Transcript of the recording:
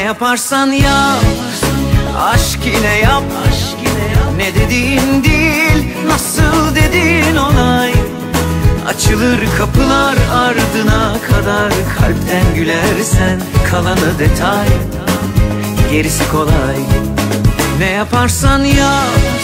yaparsan yap. Aşk ile yap. Ne dediğin değil Nasıl dediğin olay Açılır kapılar ardına kadar Kalpten gülersen kalanı detay. Gerisi kolay. Ne yaparsan yap.